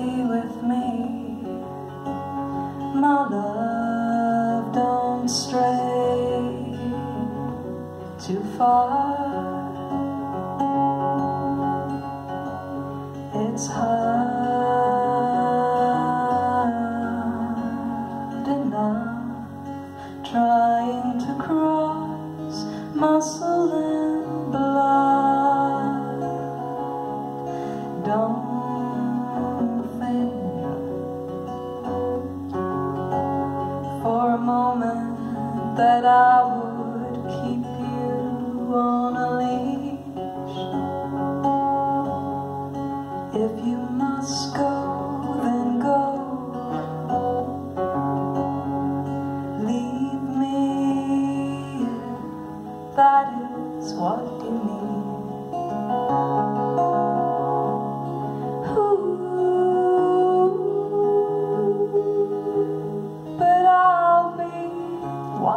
be with me. My love, don't stray too far. It's hard. Would keep you on a leash. If you must go, then go. Leave me. That is what you need.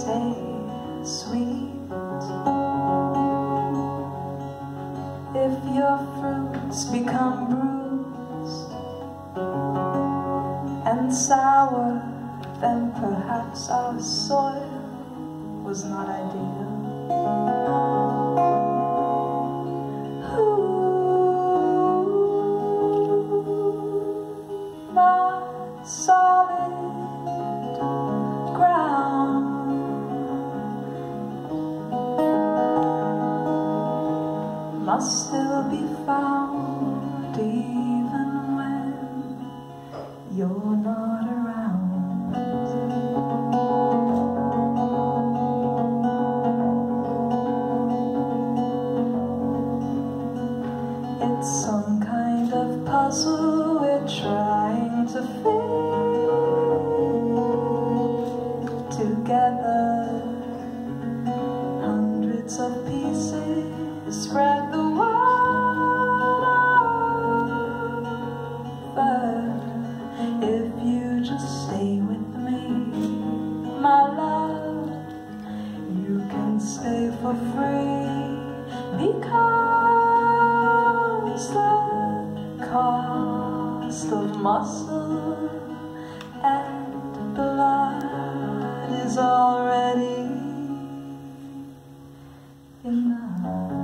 Stay sweet. If your fruits become bruised and sour, then perhaps our soil was not ideal. Solid must still be found even when you're not around. It's some kind of puzzle we're trying to fit together. Hundreds of pieces spread the stay for free because the cost of muscle and blood is already enough.